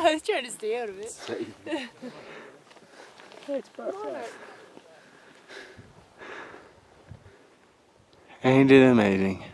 I was trying to stay out of it. it's perfect. Ain't it amazing?